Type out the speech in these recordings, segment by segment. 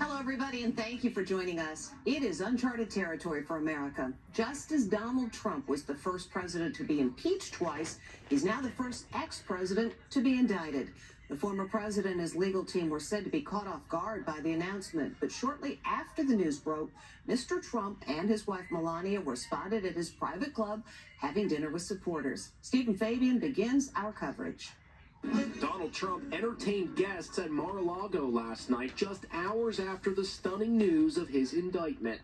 Hello, everybody, and thank you for joining us. It is uncharted territory for America. Just as Donald Trump was the first president to be impeached twice, he's now the first ex president to be indicted. The former president and his legal team were said to be caught off guard by the announcement, but shortly after the news broke, Mr. Trump and his wife Melania were spotted at his private club having dinner with supporters. Stephen Fabian begins our coverage. Donald Trump entertained guests at Mar-a-Lago last night, just hours after the stunning news of his indictment.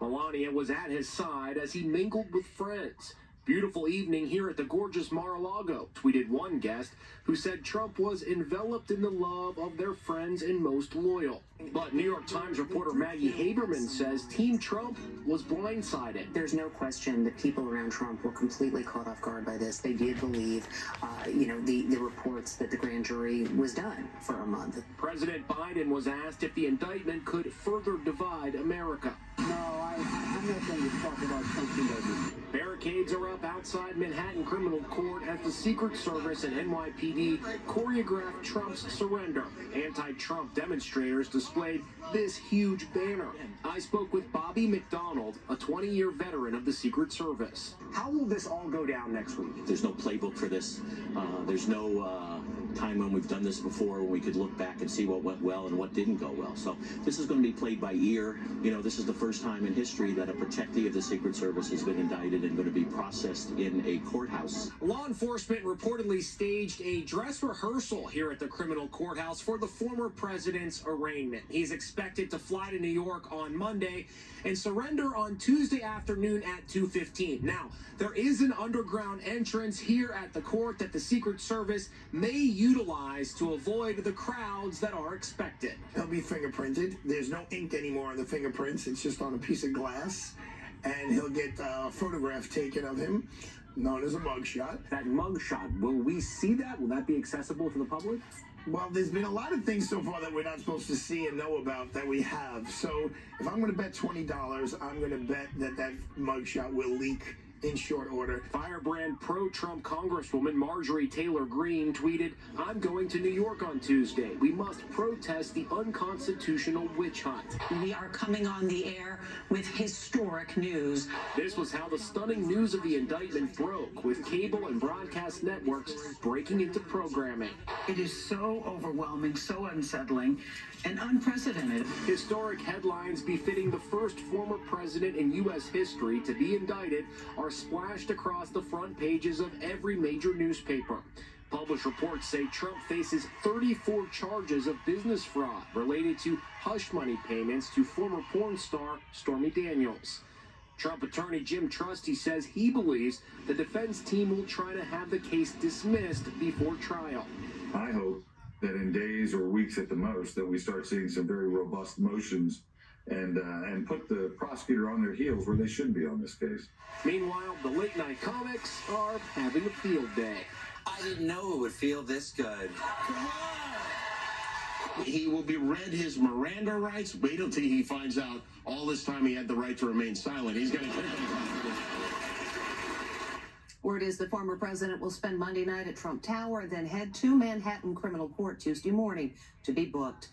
Melania was at his side as he mingled with friends. Beautiful evening here at the gorgeous Mar-a-Lago, tweeted one guest who said Trump was enveloped in the love of their friends and most loyal. But New York Times reporter Maggie Haberman says Team Trump was blindsided. There's no question that people around Trump were completely caught off guard by this. They did believe, uh, you know, the, the reports that the grand jury was done for a month. President Biden was asked if the indictment could further divide America. No, I, I'm not going to talk about Trump's indictment. Barricades are up outside Manhattan Criminal Court as the Secret Service and NYPD choreographed Trump's surrender. Anti-Trump demonstrators displayed this huge banner. I spoke with Bobby McDonald, a 20-year veteran of the Secret Service. How will this all go down next week? There's no playbook for this. Uh, there's no uh, time when we've done this before when we could look back and see what went well and what didn't go well. So this is going to be played by ear. You know, this is the first time in history that a protectee of the Secret Service has been indicted and going to be processed in a courthouse. Law enforcement reportedly staged a dress rehearsal here at the criminal courthouse for the former president's arraignment. He's expected to fly to New York on Monday and surrender on Tuesday afternoon at 2:15. Now, there is an underground entrance here at the court that the Secret Service may utilize to avoid the crowds that are expected. He'll be fingerprinted. There's no ink anymore on the fingerprints. It's just on a piece of glass. And he'll get uh, a photograph taken of him, known as a mugshot. That mugshot, will we see that? Will that be accessible to the public? Well, there's been a lot of things so far that we're not supposed to see and know about that we have. So if I'm going to bet $20, I'm going to bet that that mugshot will leak in short order. Firebrand pro Trump Congresswoman Marjorie Taylor Greene tweeted, I'm going to New York on Tuesday. We must protest the unconstitutional witch hunt. We are coming on the air with historic news. This was how the stunning news of the indictment broke, with cable and broadcast networks breaking into programming. It is so overwhelming, so unsettling, and unprecedented. Historic headlines befitting the first former president in U.S. history to be indicted are splashed across the front pages of every major newspaper. Published reports say Trump faces 34 charges of business fraud related to hush money payments to former porn star Stormy Daniels. Trump attorney Jim Trusty says he believes the defense team will try to have the case dismissed before trial. I hope that in days or weeks at the most that we start seeing some very robust motions and uh, and put the prosecutor on their heels where they should be on this case. Meanwhile, the late night comics are having a field day. I didn't know it would feel this good. Come on. He will be read his Miranda rights. Wait until he finds out all this time he had the right to remain silent. He's going to. Word is the former president will spend Monday night at Trump Tower, then head to Manhattan Criminal Court Tuesday morning to be booked.